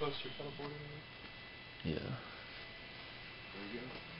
Close your. Yeah. There you go.